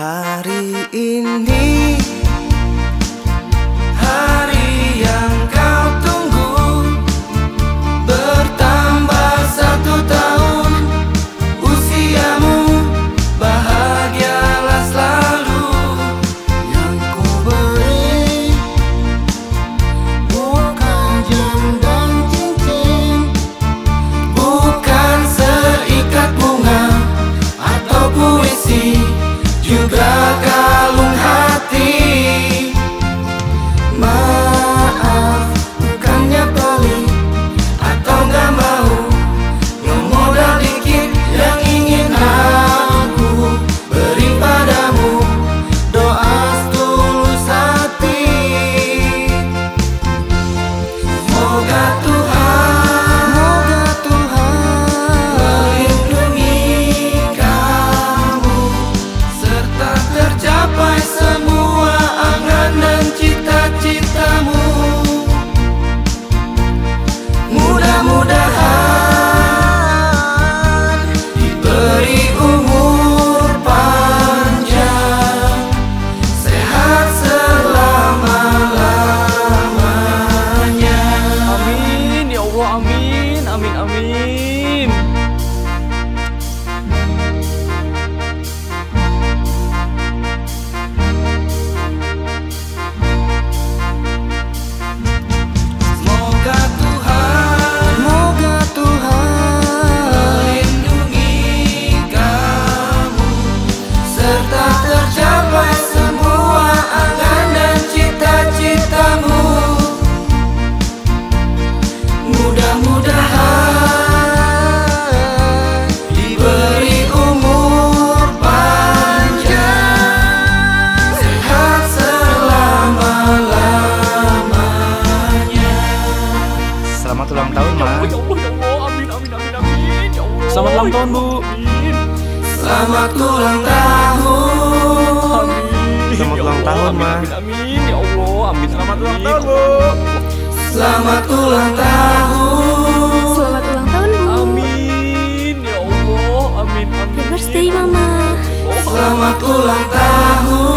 Hari ini Selamat ulang tahun Bu. Selamat ulang tahun. Selamat ya ulang tahun, Ma. Amin, ya Allah. Amin. Selamat ulang iya, tahun, Bu. Selamat ulang tahun. Selamat ulang tahun, Bu. Amin, ya Allah. Amin. Happy birthday, Mama. Ya Selamat ulang tahun.